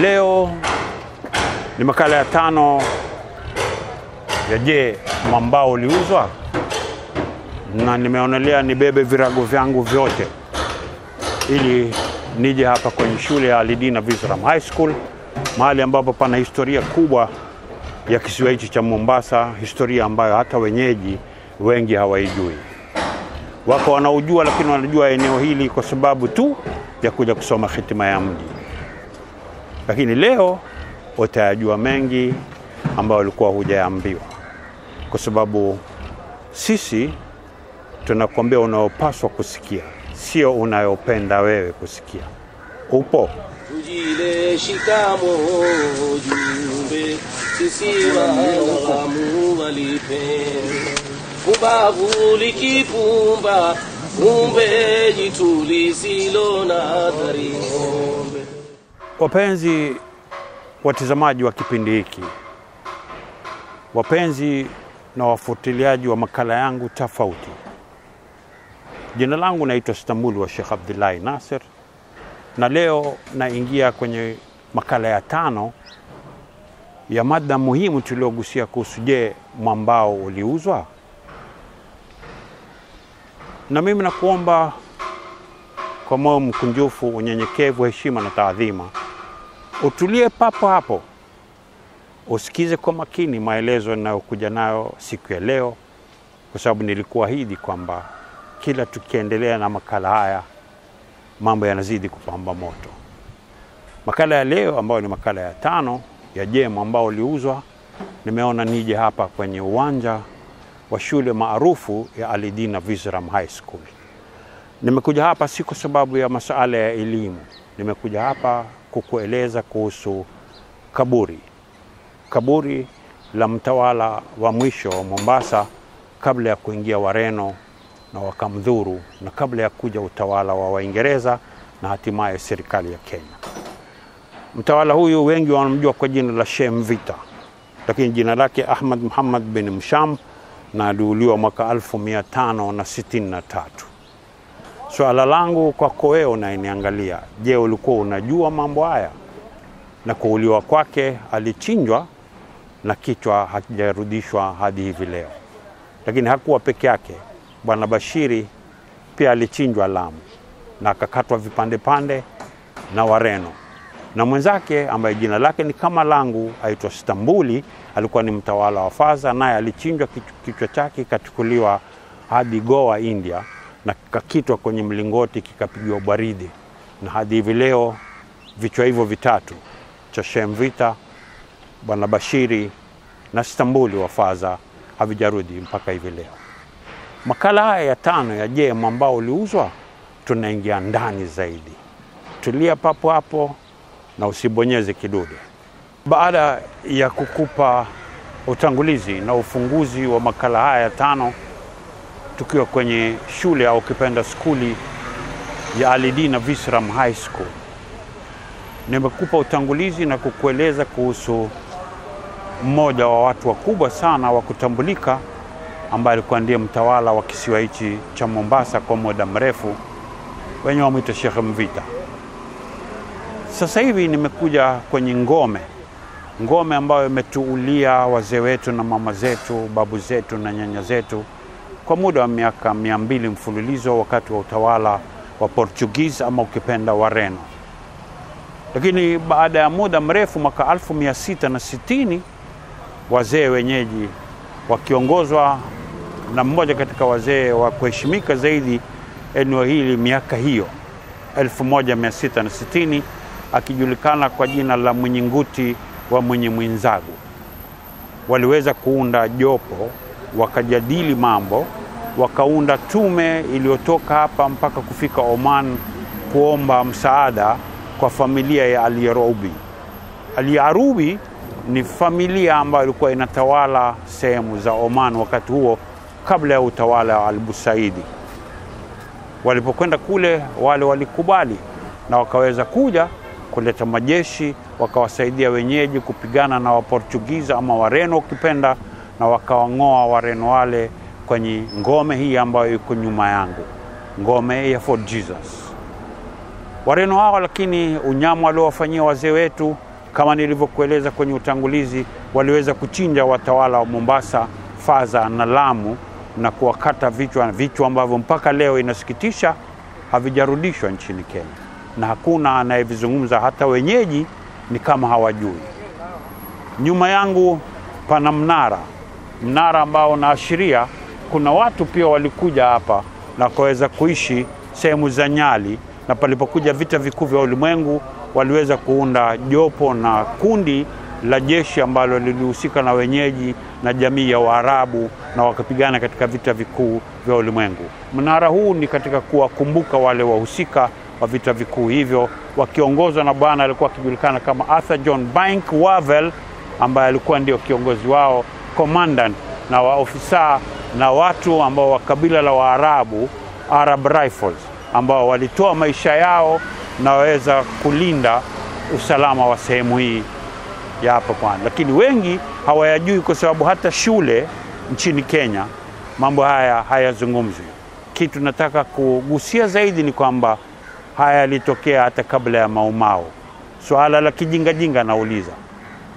Leo ni makala ya tano ya Je, mwambao uliuzwa? Na nimeonelea nibebe virago vyangu vyote ili nije hapa kwenye shule ya Alidina Visram High School, mahali ambapo pana historia kubwa ya kisiwa hichi cha Mombasa, historia ambayo hata wenyeji wengi hawaijui. Wako wanaojua, lakini wanajua eneo hili kwa sababu tu ya kuja kusoma hitima ya mji, lakini leo utayajua mengi ambayo ulikuwa hujaambiwa, kwa sababu sisi tunakuambia unayopaswa kusikia, sio unayopenda wewe kusikia. Upo Tujile shikamo jumbe, sisi wakamu walipe Ubavu likipumba, umbe jitu lisilo na ng'ombe. Wapenzi watizamaji wa kipindi hiki, wapenzi na wafuatiliaji wa makala yangu tofauti. Jina langu naitwa Stambuli wa Sheikh Abdullahi Nasir, na leo naingia kwenye makala ya tano ya mada muhimu tuliogusia kuhusu je, mwambao uliuzwa? Na mimi nakuomba kwa moyo mkunjufu, unyenyekevu, heshima na taadhima, utulie papo hapo, usikize kwa makini maelezo ninayokuja nayo siku ya leo, kwa sababu nilikuahidi kwamba kila tukiendelea na makala haya mambo yanazidi kupamba moto. Makala ya leo ambayo ni makala ya tano ya Jemu ambao uliuzwa, nimeona nije hapa kwenye uwanja wa shule maarufu ya Alidina Visram High School. Nimekuja hapa si kwa sababu ya masuala ya elimu, nimekuja hapa kukueleza kuhusu kaburi, kaburi la mtawala wa mwisho wa Mombasa kabla ya kuingia Wareno na wakamdhuru, na kabla ya kuja utawala wa Waingereza na hatimaye serikali ya Kenya. Mtawala huyu wengi wanamjua kwa jina la shem vita lakini jina lake Ahmad Muhammad bin Msham na aliuliwa mwaka 1563. Swala langu kwako wewe unayeniangalia, je, ulikuwa unajua mambo haya? Na kuuliwa kwake alichinjwa na kichwa hakijarudishwa hadi hivi leo. Lakini hakuwa peke yake, Bwana Bashiri pia alichinjwa Lamu na akakatwa vipande pande na Wareno, na mwenzake ambaye jina lake ni kama langu aitwa Stambuli, alikuwa ni mtawala wa Faza, naye alichinjwa, kichwa chake kikachukuliwa hadi Goa, India na kikakitwa kwenye mlingoti kikapigiwa baridi, na hadi hivi leo vichwa hivyo vitatu cha Shemvita, Bwana Bashiri na Stambuli wa Faza havijarudi mpaka hivi leo. Makala haya ya tano ya je, mwambao uliuzwa, tunaingia ndani zaidi. Tulia papo hapo na usibonyeze kidude. Baada ya kukupa utangulizi na ufunguzi wa makala haya ya tano tukiwa kwenye shule au ukipenda skuli ya Alidina Visram High School. Nimekupa utangulizi na kukueleza kuhusu mmoja wa watu wakubwa sana wa kutambulika ambaye alikuwa ndiye mtawala wa kisiwa hichi cha Mombasa kwa muda mrefu, wenye wamwita Sheikh Mvita. Sasa hivi nimekuja kwenye ngome, ngome ambayo imetuulia wazee wetu na mama zetu, babu zetu na nyanya zetu kwa muda wa miaka mia mbili mfululizo wakati wa utawala wa Portuguese ama ukipenda Wareno. Lakini baada ya muda mrefu, mwaka 1660 wazee wenyeji wakiongozwa na mmoja katika wazee wa kuheshimika zaidi eneo hili miaka hiyo 1660 akijulikana kwa jina la Mwenyinguti wa Mwenye Mwinzagu, waliweza kuunda jopo wakajadili mambo, wakaunda tume iliyotoka hapa mpaka kufika Oman kuomba msaada kwa familia ya Ali Arubi. Ali Arubi ni familia ambayo ilikuwa inatawala sehemu za Oman wakati huo kabla ya utawala wa Al-Busaidi. Walipokwenda kule, wale walikubali na wakaweza kuja kuleta majeshi, wakawasaidia wenyeji kupigana na Waportugiza ama Wareno ukipenda na wakawang'oa Wareno wale kwenye ngome hii ambayo iko nyuma yangu, ngome ya Fort Jesus. Wareno hao lakini unyama waliowafanyia wazee wetu, kama nilivyokueleza kwenye utangulizi, waliweza kuchinja watawala wa Mombasa, Faza na Lamu na kuwakata vichwa, vichwa ambavyo mpaka leo inasikitisha havijarudishwa nchini Kenya, na hakuna anayevizungumza, hata wenyeji ni kama hawajui. Nyuma yangu pana mnara, mnara ambao unaashiria kuna watu pia walikuja hapa na wakaweza kuishi sehemu za Nyali, na palipokuja vita vikuu vya ulimwengu waliweza kuunda jopo na kundi la jeshi ambalo lilihusika na wenyeji na jamii ya Waarabu na wakapigana katika vita vikuu vya ulimwengu. Mnara huu ni katika kuwakumbuka wale wahusika wa vita vikuu hivyo, wakiongozwa na bwana alikuwa akijulikana kama Arthur John Bank Wavel ambaye alikuwa ndio kiongozi wao, commandant na waofisa na watu ambao wa kabila la Waarabu, Arab Rifles, ambao walitoa maisha yao na waweza kulinda usalama wa sehemu hii ya hapa pwani, lakini wengi hawayajui kwa sababu hata shule nchini Kenya mambo haya hayazungumzwi. Kitu nataka kugusia zaidi ni kwamba haya yalitokea hata kabla ya Maumau. Swala la kijingajinga nauliza,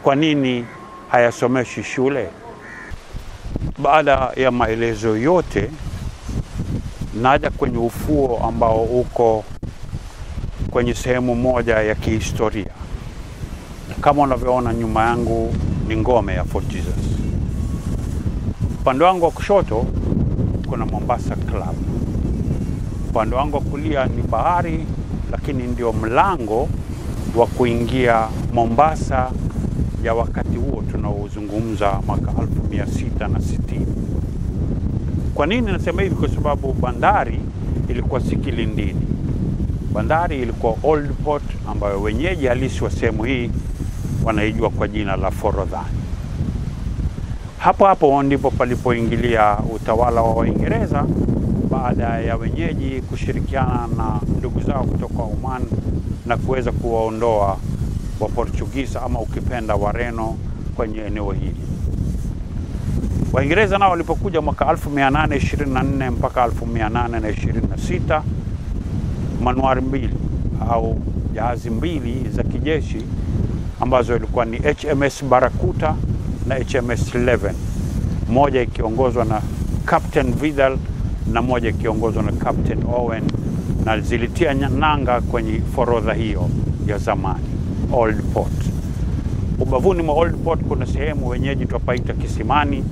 kwa nini hayasomeshi shule? Baada ya maelezo yote, naja kwenye ufuo ambao uko kwenye sehemu moja ya kihistoria. Kama unavyoona nyuma yangu ni ngome ya Fort Jesus. Upande wangu wa kushoto kuna Mombasa Club, upande wangu wa kulia ni bahari, lakini ndio mlango wa kuingia Mombasa ya wakati huo tunaozungumza mwaka 1660. Kwa nini nasema hivi? Kwa sababu bandari ilikuwa si Kilindini, bandari ilikuwa Old Port, ambayo wenyeji halisi wa sehemu hii wanaijua kwa jina la Forodhani. Hapo hapo ndipo palipoingilia utawala wa Waingereza baada ya wenyeji kushirikiana na ndugu zao kutoka Oman na kuweza kuwaondoa wa Portugisa ama ukipenda Wareno kwenye eneo hili. Waingereza nao walipokuja mwaka 1824 mpaka 1826, manuari mbili au jahazi mbili za kijeshi ambazo ilikuwa ni HMS Barakuta na HMS Leven, moja ikiongozwa na Captain Vidal na moja ikiongozwa na Captain Owen, na zilitia nanga kwenye forodha hiyo ya zamani Old Port. Ubavuni mwa Old Port kuna sehemu wenyeji twapaita Kisimani,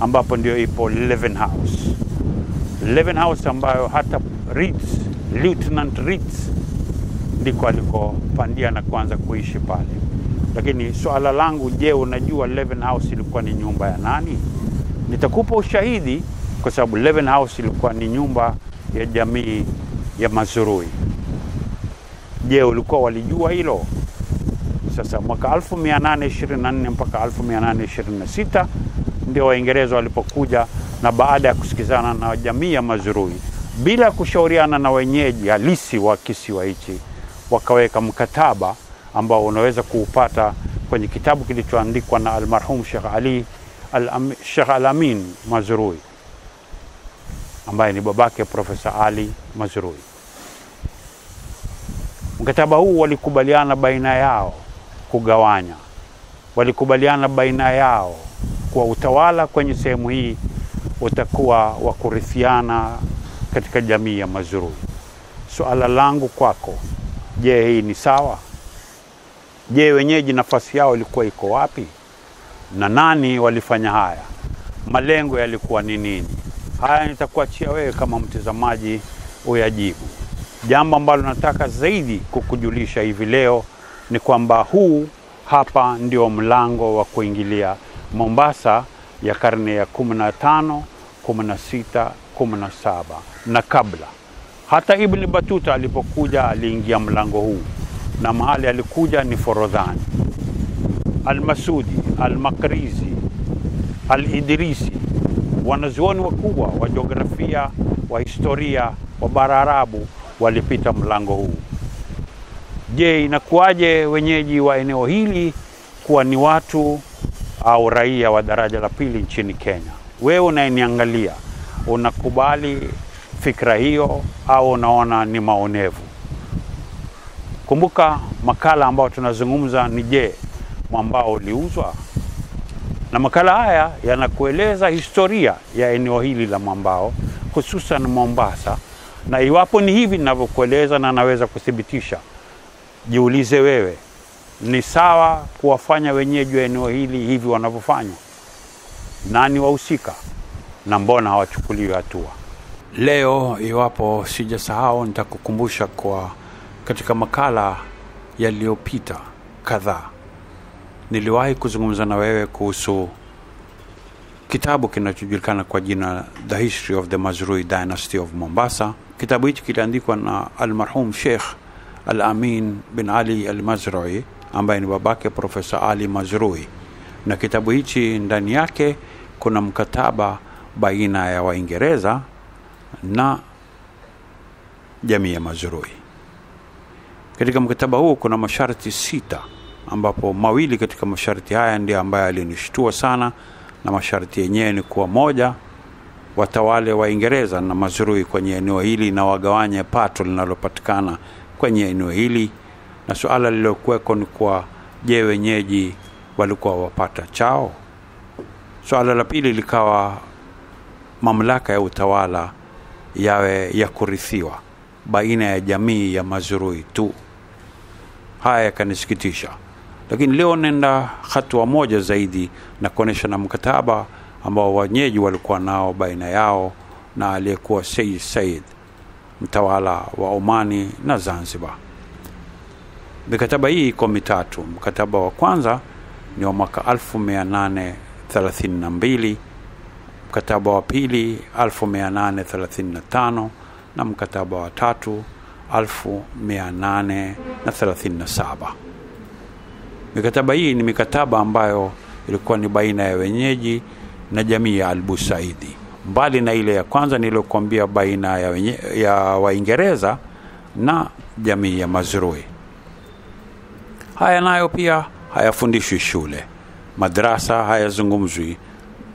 ambapo ndio ipo Leven House. Leven House ambayo hata Ritz, Lieutenant Ritz ndiko alikopandia na kuanza kuishi pale. Lakini swala langu, je, unajua Leven House ilikuwa ni nyumba ya nani? Nitakupa ushahidi kwa sababu Leven House ilikuwa ni nyumba ya jamii ya Mazurui. Je, ulikuwa walijua hilo? Sasa. Mwaka 1824 mpaka 1826 ndio Waingereza walipokuja, na baada ya kusikizana na jamii ya Mazurui bila kushauriana na wenyeji halisi wa kisiwa hichi, wakaweka mkataba ambao unaweza kuupata kwenye kitabu kilichoandikwa na almarhum Sheikh Ali al Sheikh Alamin Mazurui ambaye ni babake Profesa Ali Mazurui. Mkataba huu walikubaliana baina yao kugawanya, walikubaliana baina yao kuwa utawala kwenye sehemu hii utakuwa wa kurithiana katika jamii ya Mazrui. Suala langu kwako, je, hii ni sawa? Je, wenyeji nafasi yao ilikuwa iko wapi na nani walifanya haya? Malengo yalikuwa ni nini? Haya nitakuachia wewe kama mtazamaji uyajibu. Jambo ambalo nataka zaidi kukujulisha hivi leo ni kwamba huu hapa ndio mlango wa kuingilia Mombasa ya karne ya 15, 16, 17 na kabla. Hata Ibn Batuta alipokuja aliingia mlango huu na mahali alikuja ni Forodhani. Almasudi, Almakrizi, Alidrisi, wanazuoni wakubwa wa jiografia, wa historia wa bara Arabu walipita mlango huu. Je, inakuwaje wenyeji wa eneo hili kuwa ni watu au raia wa daraja la pili nchini Kenya? Wewe unayeniangalia, unakubali fikra hiyo au unaona ni maonevu? Kumbuka makala ambayo tunazungumza ni je, mwambao uliuzwa? Na makala haya yanakueleza historia ya eneo hili la mwambao, hususan Mombasa, na iwapo ni hivi ninavyokueleza na naweza kuthibitisha, jiulize wewe, ni sawa kuwafanya wenyeji wa eneo hili hivi wanavyofanya? Nani wahusika na mbona hawachukuliwe hatua? Leo, iwapo sijasahau, nitakukumbusha kwa katika makala yaliyopita kadhaa niliwahi kuzungumza na wewe kuhusu kitabu kinachojulikana kwa jina The History of the Mazrui Dynasty of Mombasa. Kitabu hichi kiliandikwa na almarhum Sheikh Al-Amin bin Ali Al-Mazrui ambaye ni babake Profesa Ali Mazrui, na kitabu hichi ndani yake kuna mkataba baina ya Waingereza na jamii ya Mazrui. Katika mkataba huu kuna masharti sita ambapo mawili katika masharti haya ndio ambayo alinishtua sana, na masharti yenyewe ni kuwa moja, watawale Waingereza na Mazrui kwenye eneo hili na wagawanye pato linalopatikana kwenye eneo hili, na suala lililokuweko ni kuwa je, wenyeji walikuwa wapata chao? Suala la pili likawa mamlaka ya utawala yawe ya kurithiwa baina ya jamii ya Mazurui tu. Haya yakanisikitisha, lakini leo nenda hatua moja zaidi na kuonyesha na mkataba ambao wenyeji walikuwa nao baina yao na aliyekuwa Sayyid Said, mtawala wa Omani na Zanzibar. Mikataba hii iko mitatu. Mkataba wa kwanza ni wa mwaka 1832, mkataba wa pili 1835 na mkataba wa tatu 1837. Mikataba hii ni mikataba ambayo ilikuwa ni baina ya wenyeji na jamii ya Albusaidi, mbali na ile ya kwanza niliyokuambia baina ya, wenye, ya Waingereza na jamii ya Mazrui. Haya nayo pia hayafundishwi shule, madrasa hayazungumzwi,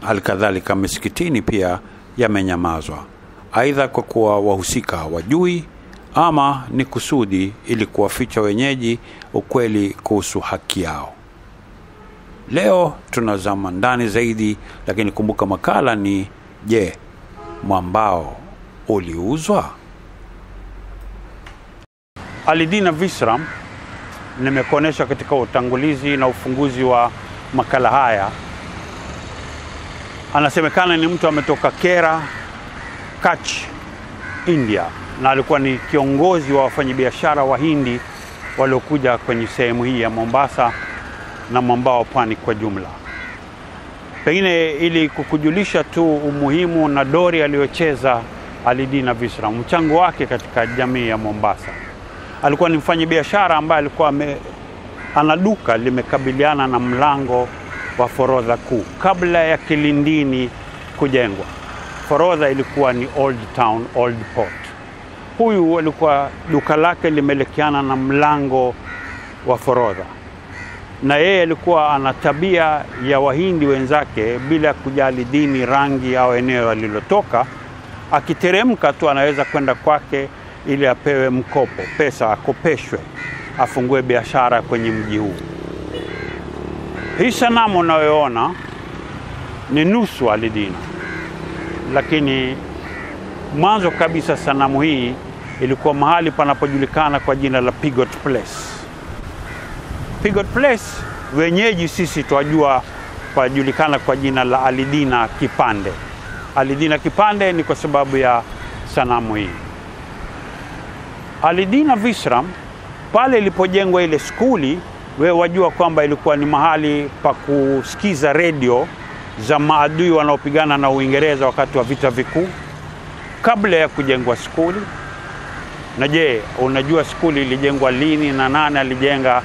halikadhalika misikitini pia yamenyamazwa, aidha kwa kuwa wahusika hawajui ama ni kusudi ili kuwaficha wenyeji ukweli kuhusu haki yao. Leo tunazama ndani zaidi, lakini kumbuka makala ni je, mwambao uliuzwa? Alidina Visram nimekuonyesha katika utangulizi na ufunguzi wa makala haya. Anasemekana ni mtu ametoka Kera, Kach, India na alikuwa ni kiongozi wa wafanyabiashara wa Hindi waliokuja kwenye sehemu hii ya Mombasa na mwambao wa pwani kwa jumla. Pengine ili kukujulisha tu umuhimu na dori aliyocheza Alidina Visra, mchango wake katika jamii ya Mombasa. Alikuwa ni mfanyabiashara ambaye alikuwa ana duka limekabiliana na mlango wa forodha kuu kabla ya Kilindini kujengwa. Forodha ilikuwa ni Old Town, Old Port huyu alikuwa duka lake limeelekeana na mlango wa forodha, na yeye alikuwa ana tabia ya Wahindi wenzake, bila kujali dini, rangi au eneo alilotoka. Akiteremka tu anaweza kwenda kwake ili apewe mkopo, pesa, akopeshwe, afungue biashara kwenye mji huu. Hii sanamu unayoona ni nusu Alidina, lakini mwanzo kabisa sanamu hii ilikuwa mahali panapojulikana kwa jina la Pigot Place. Pigot Place wenyeji sisi twajua pajulikana kwa jina la Alidina Kipande. Alidina Kipande ni kwa sababu ya sanamu hii. Alidina Visram pale ilipojengwa ile skuli, wewe wajua kwamba ilikuwa ni mahali pa kusikiza redio za maadui wanaopigana na Uingereza wakati wa vita vikuu kabla ya kujengwa skuli. Na je, unajua skuli ilijengwa lini na nani alijenga?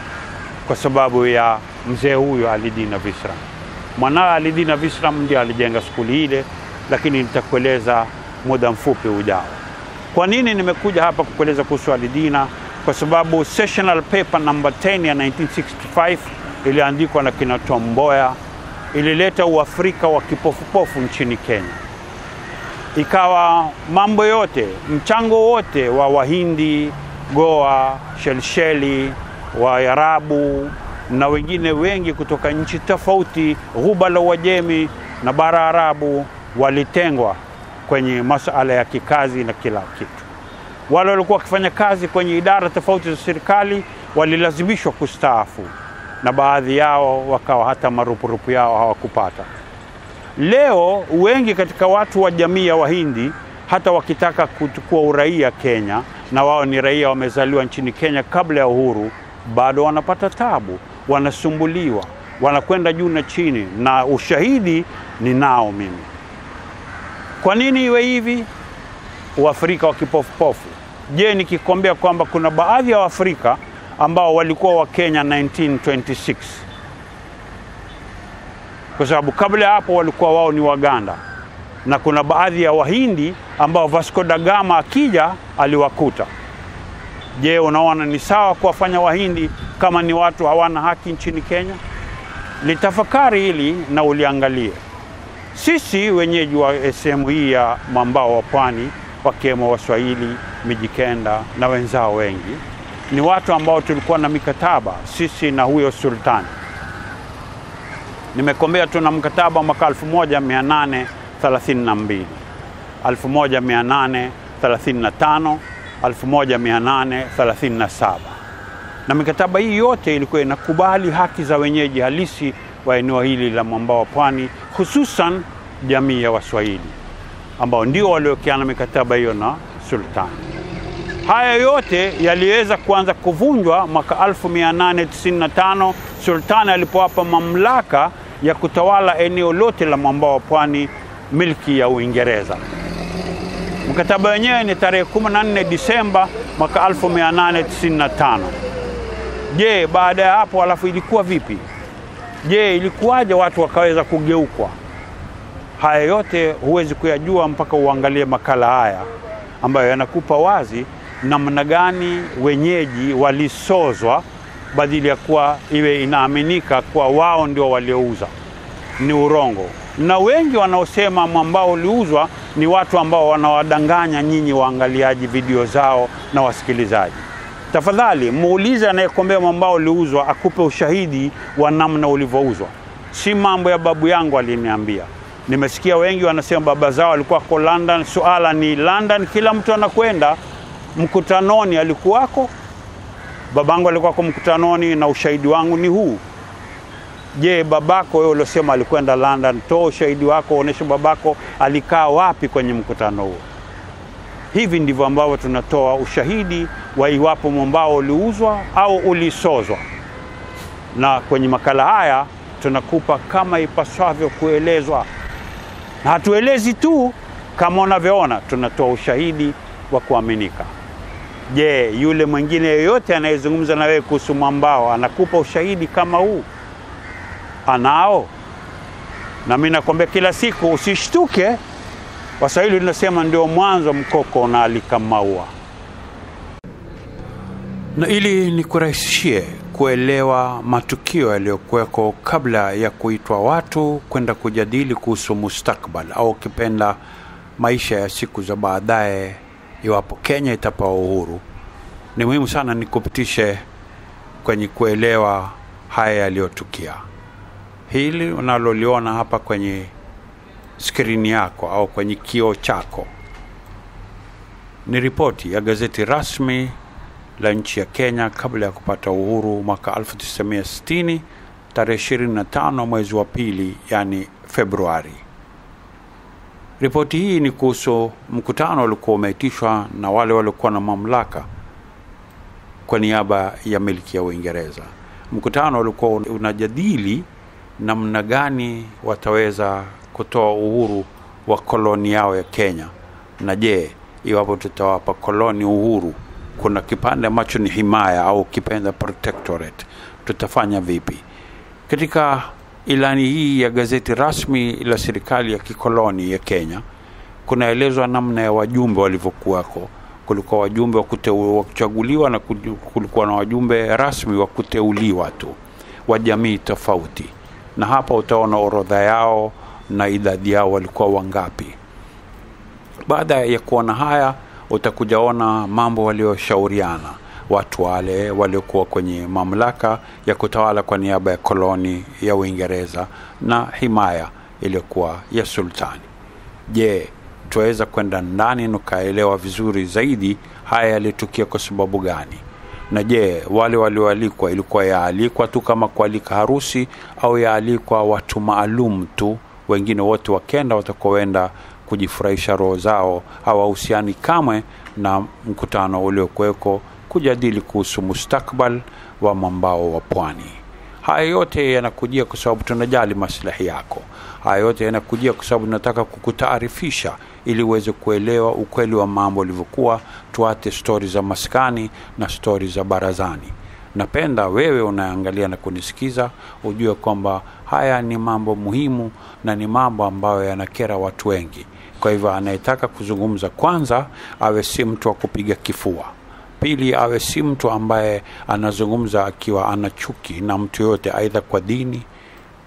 Kwa sababu ya mzee huyo Alidina Visram. Mwanawe Alidina Visram ndio alijenga skuli ile, lakini nitakueleza muda mfupi ujao. Kwa nini nimekuja hapa kukueleza kuhusu Alidina? Kwa sababu sessional paper number 10 ya 1965 iliandikwa na kina Tom Mboya, ilileta uafrika wa kipofupofu nchini Kenya ikawa mambo yote mchango wote wa Wahindi Goa, Shelisheli, Waarabu na wengine wengi kutoka nchi tofauti, ghuba la Uajemi na bara Arabu walitengwa kwenye masuala ya kikazi na kila kitu. Wale walikuwa wakifanya kazi kwenye idara tofauti za serikali walilazimishwa kustaafu, na baadhi yao wakawa hata marupurupu yao hawakupata. Leo wengi katika watu wa jamii ya Wahindi hata wakitaka kuchukua uraia Kenya, na wao ni raia wamezaliwa nchini Kenya kabla ya uhuru, bado wanapata tabu, wanasumbuliwa, wanakwenda juu na chini, na ushahidi ni nao mimi. Kwa nini iwe hivi? Waafrika wa kipofupofu. Je, nikikombea kwamba kuna baadhi ya Waafrika ambao walikuwa wa Kenya 1926 kwa sababu kabla ya hapo walikuwa wao ni Waganda, na kuna baadhi ya Wahindi ambao Vasco da Gama akija aliwakuta. Je, unaona ni sawa kuwafanya Wahindi kama ni watu hawana haki nchini Kenya? Litafakari hili na uliangalie. Sisi wenyeji wa sehemu hii ya mwambao wa pwani, wakiwemo Waswahili, Mijikenda na wenzao wengi, ni watu ambao tulikuwa na mikataba sisi na huyo sultani. Nimekombea tuna mkataba mwaka 1832, 1835, 1837 na mikataba hii yote ilikuwa inakubali haki za wenyeji halisi wa eneo hili la mwambao wa pwani, hususan jamii ya Waswahili ambao ndio waliokiana mikataba hiyo na sultani. Haya yote yaliweza kuanza kuvunjwa mwaka 1895 sultani alipowapa mamlaka ya kutawala eneo lote la mwambao wa pwani milki ya Uingereza. Mkataba wenyewe ni tarehe 14 Disemba mwaka 1895. Je, baada ya hapo alafu ilikuwa vipi? Je, ilikuwaje watu wakaweza kugeukwa? Haya yote huwezi kuyajua mpaka uangalie makala haya ambayo yanakupa wazi namna gani wenyeji walisozwa badili ya kuwa iwe inaaminika kuwa wao ndio waliouza. Ni urongo, na wengi wanaosema mwambao uliuzwa ni watu ambao wanawadanganya nyinyi waangaliaji video zao na wasikilizaji. Tafadhali muulize anayekombea mwambao uliuzwa akupe ushahidi wa namna ulivyouzwa, si mambo ya babu yangu aliniambia. Nimesikia wengi wanasema baba zao alikuwako London. Suala ni London, kila mtu anakwenda mkutanoni. Alikuwako babangu, alikuwa kwa mkutanoni, na ushahidi wangu ni huu. Je, babako wewe uliosema alikwenda London, toa ushahidi wako, uoneshe babako alikaa wapi kwenye mkutano huo. Hivi ndivyo ambavyo tunatoa ushahidi wa iwapo mwambao uliuzwa au ulisozwa, na kwenye makala haya tunakupa kama ipasavyo kuelezwa, na hatuelezi tu kama unavyoona, tunatoa ushahidi wa kuaminika. Je, yule mwingine yeyote anayezungumza na wewe kuhusu mwambao anakupa ushahidi kama huu? Anao? Na mimi nakwambia kila siku usishtuke. Waswahili tunasema ndio mwanzo mkoko unaalika maua. Na ili nikurahisishie kuelewa matukio yaliyokuweko kabla ya kuitwa watu kwenda kujadili kuhusu mustakbal au ukipenda maisha ya siku za baadaye, iwapo Kenya itapewa uhuru, ni muhimu sana nikupitishe kwenye kuelewa haya yaliyotukia. Hili unaloliona hapa kwenye skrini yako au kwenye kioo chako ni ripoti ya gazeti rasmi la nchi ya Kenya kabla ya kupata uhuru mwaka 1960 tarehe 25 mwezi wa pili, yani Februari. Ripoti hii ni kuhusu mkutano uliokuwa umeitishwa na wale waliokuwa na mamlaka kwa niaba ya milki ya Uingereza. Mkutano ulikuwa unajadili namna gani wataweza kutoa uhuru wa koloni yao ya Kenya, na je, iwapo tutawapa koloni uhuru, kuna kipande ambacho ni himaya au kipenda protectorate, tutafanya vipi? Katika ilani hii ya gazeti rasmi la serikali ya kikoloni ya Kenya kunaelezwa namna ya wajumbe walivyokuwako. Kulikuwa wajumbe wa kuchaguliwa na kulikuwa na wajumbe rasmi wa kuteuliwa tu wa jamii tofauti, na hapa utaona orodha yao na idadi yao walikuwa wangapi. Baada ya kuona haya, utakujaona mambo walioshauriana watu wale waliokuwa kwenye mamlaka ya kutawala kwa niaba ya koloni ya Uingereza na himaya iliyokuwa ya sultani. Je, tuaweza kwenda ndani nukaelewa vizuri zaidi haya yalitukia kwa sababu gani? Na je, wale walioalikwa ilikuwa yaalikwa tu kama kualika harusi au yaalikwa watu maalum tu? Wengine wote wakenda watakoenda kujifurahisha roho zao, hawahusiani kamwe na mkutano uliokuweko kujadili kuhusu mustakbal wa mwambao wa pwani. Haya yote yanakujia kwa sababu tunajali maslahi yako. Haya yote yanakujia kwa sababu tunataka kukutaarifisha ili uweze kuelewa ukweli wa mambo ulivyokuwa. Tuate stori za maskani na stori za barazani. Napenda wewe unaangalia na kunisikiza ujue kwamba haya ni mambo muhimu na ni mambo ambayo yanakera watu wengi. Kwa hivyo anayetaka kuzungumza, kwanza awe si mtu wa kupiga kifua pili awe si mtu ambaye anazungumza akiwa ana chuki na mtu yoyote aidha kwa dini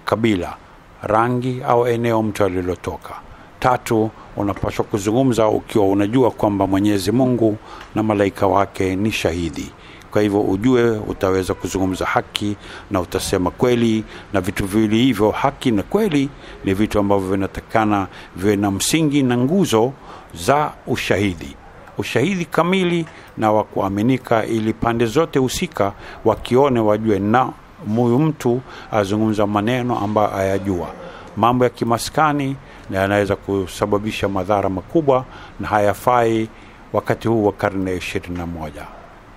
kabila rangi au eneo mtu alilotoka. Tatu unapaswa kuzungumza ukiwa unajua kwamba mwenyezi mungu na malaika wake ni shahidi. Kwa hivyo ujue utaweza kuzungumza haki na utasema kweli na vitu viwili hivyo haki na kweli ni vitu ambavyo vinatakana viwe na msingi na nguzo za ushahidi ushahidi kamili na wa kuaminika ili pande zote husika wakione wajue na huyu mtu azungumza maneno ambayo ayajua. Mambo ya kimaskani na yanaweza kusababisha madhara makubwa na hayafai wakati huu wa karne ya ishirini na moja.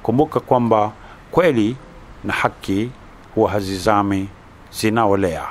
Kumbuka kwamba kweli na haki huwa hazizami zinaolea